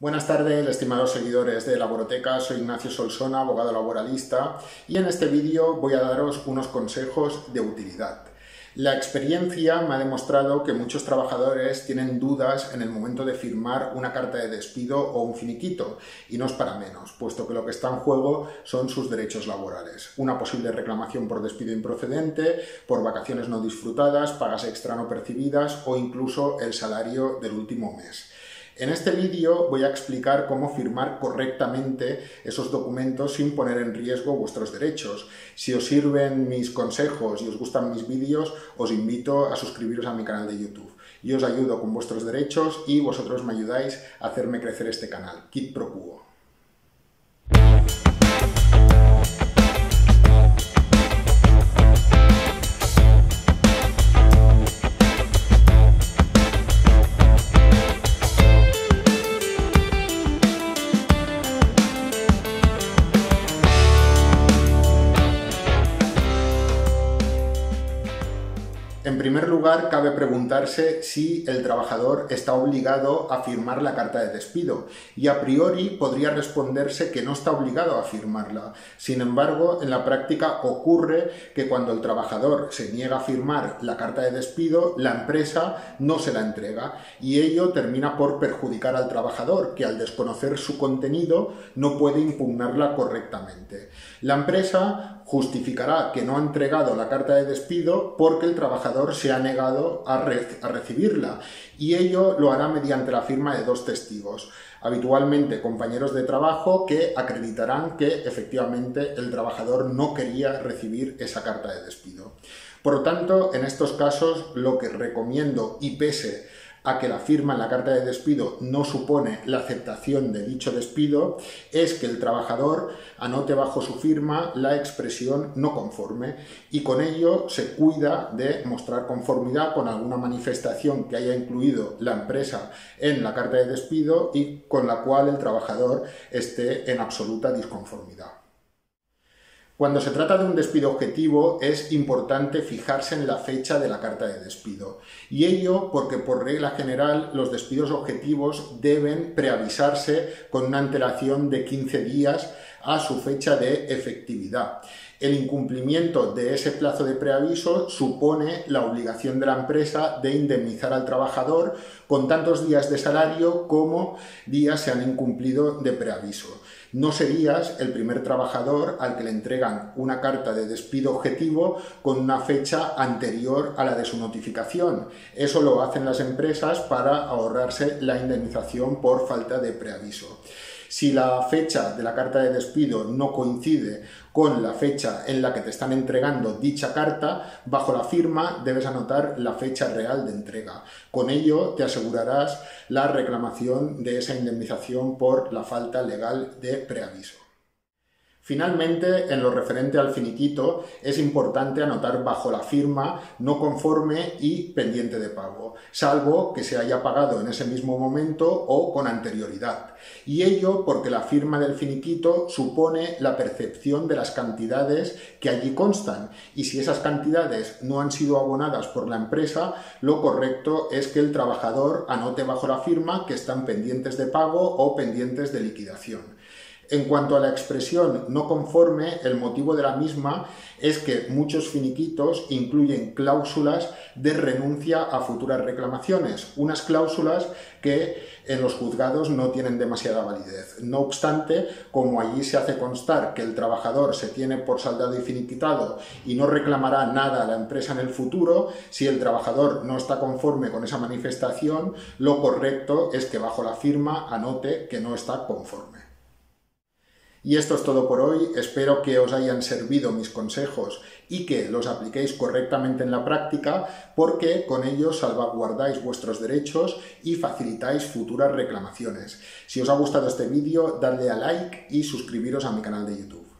Buenas tardes, estimados seguidores de Laboroteca, soy Ignacio Solsona, abogado laboralista, y en este vídeo voy a daros unos consejos de utilidad. La experiencia me ha demostrado que muchos trabajadores tienen dudas en el momento de firmar una carta de despido o un finiquito, y no es para menos, puesto que lo que está en juego son sus derechos laborales. Una posible reclamación por despido improcedente, por vacaciones no disfrutadas, pagas extra no percibidas o incluso el salario del último mes. En este vídeo voy a explicar cómo firmar correctamente esos documentos sin poner en riesgo vuestros derechos. Si os sirven mis consejos y os gustan mis vídeos, os invito a suscribiros a mi canal de YouTube. Yo os ayudo con vuestros derechos y vosotros me ayudáis a hacerme crecer este canal. Kit Pro. Primer lugar, cabe preguntarse si el trabajador está obligado a firmar la carta de despido y a priori podría responderse que no está obligado a firmarla. Sin embargo, en la práctica ocurre que cuando el trabajador se niega a firmar la carta de despido, la empresa no se la entrega y ello termina por perjudicar al trabajador, que al desconocer su contenido no puede impugnarla correctamente. La empresa justificará que no ha entregado la carta de despido porque el trabajador se ha negado a, recibirla y ello lo hará mediante la firma de dos testigos, habitualmente compañeros de trabajo que acreditarán que efectivamente el trabajador no quería recibir esa carta de despido. Por lo tanto, en estos casos lo que recomiendo y pese a que la firma en la carta de despido no supone la aceptación de dicho despido, es que el trabajador anote bajo su firma la expresión no conforme y con ello se cuida de mostrar conformidad con alguna manifestación que haya incluido la empresa en la carta de despido y con la cual el trabajador esté en absoluta disconformidad. Cuando se trata de un despido objetivo es importante fijarse en la fecha de la carta de despido y ello porque por regla general los despidos objetivos deben preavisarse con una antelación de 15 días a su fecha de efectividad. El incumplimiento de ese plazo de preaviso supone la obligación de la empresa de indemnizar al trabajador con tantos días de salario como días se han incumplido de preaviso. No serías el primer trabajador al que le entregan una carta de despido objetivo con una fecha anterior a la de su notificación. Eso lo hacen las empresas para ahorrarse la indemnización por falta de preaviso. Si la fecha de la carta de despido no coincide con la fecha en la que te están entregando dicha carta, bajo la firma debes anotar la fecha real de entrega. Con ello te asegurarás la reclamación de esa indemnización por la falta legal de preaviso. Finalmente, en lo referente al finiquito, es importante anotar bajo la firma no conforme y pendiente de pago, salvo que se haya pagado en ese mismo momento o con anterioridad. Y ello porque la firma del finiquito supone la percepción de las cantidades que allí constan, y si esas cantidades no han sido abonadas por la empresa, lo correcto es que el trabajador anote bajo la firma que están pendientes de pago o pendientes de liquidación. En cuanto a la expresión no conforme, el motivo de la misma es que muchos finiquitos incluyen cláusulas de renuncia a futuras reclamaciones, unas cláusulas que en los juzgados no tienen demasiada validez. No obstante, como allí se hace constar que el trabajador se tiene por saldado y finiquitado y no reclamará nada a la empresa en el futuro, si el trabajador no está conforme con esa manifestación, lo correcto es que bajo la firma anote que no está conforme. Y esto es todo por hoy, espero que os hayan servido mis consejos y que los apliquéis correctamente en la práctica porque con ellos salvaguardáis vuestros derechos y facilitáis futuras reclamaciones. Si os ha gustado este vídeo, dadle a like y suscribiros a mi canal de YouTube.